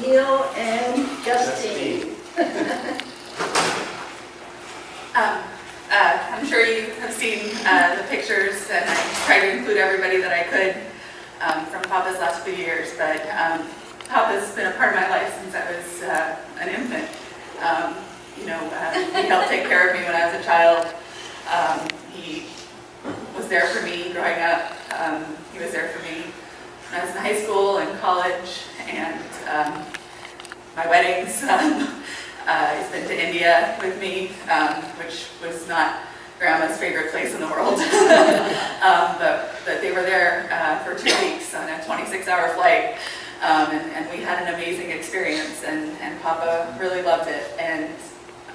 Neil and Justine. Um, uh, I'm sure you have seen uh, the pictures, and I tried to include everybody that I could um, from Papa's last few years, but um, Papa's been a part of my life since I was uh, an infant. Um, You know, uh, he helped take care of me when I was a child. Um, He was there for me growing up. Um, He was there for me when I was in high school and college, and um, my weddings. Um, uh, He's been to India with me, um, which was not grandma's favorite place in the world. Um, But, but they were there uh, for two weeks on a 26-hour flight. Um, And, and we had an amazing experience, and, and Papa really loved it. And,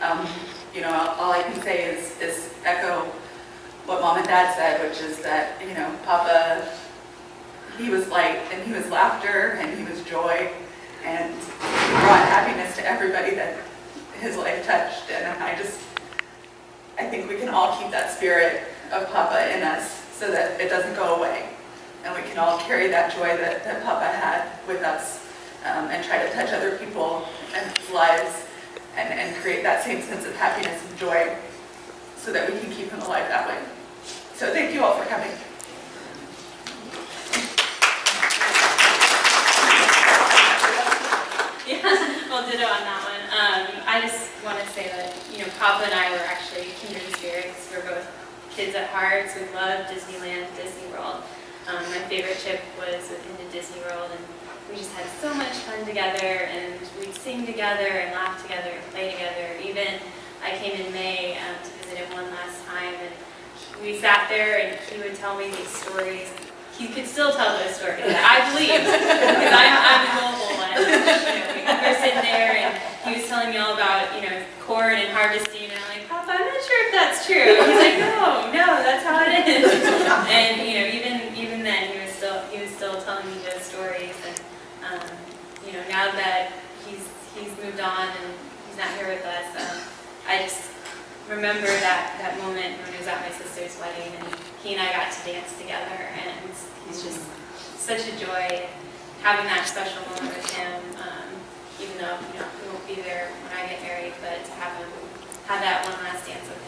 um, you know, all I can say is, is echo what mom and dad said, which is that, you know, Papa, he was light, and he was laughter, and he was joy, and brought happiness to everybody that his life touched. And I just, I think we can all keep that spirit of Papa in us so that it doesn't go away. And we can all carry that joy that, that Papa had with us um, and try to touch other people and lives and, and create that same sense of happiness and joy so that we can keep him alive that way. So thank you all for coming. Yeah, well, ditto on that one. Um, I just want to say that, you know, Papa and I were actually kindred spirits. We're both kids at heart, so we love Disneyland, Disney World. Um, my favorite trip was with him to Disney World, and we just had so much fun together, and we'd sing together and laugh together and play together. Even I came in May um, to visit him one last time, and we sat there, and he would tell me these stories. He could still tell those stories. I believe, because I'm, I'm the gullible one. You know, we were sitting there, and he was telling me all about, you know, corn and harvesting, and I'm like, Papa, I'm not sure if that's true. He's like, no, no, that's how it is. And, you know, even, even then, he was still, he was still telling me those stories, and, um, you know, now that he's, he's moved on and he's not here with us, um, I just remember that, that moment when he was at my sister's wedding, and he and I got to dance together, and he's just such a joy having that special moment with him, um, even though, you know, he won't be there when I get married, but to have him, have that one last dance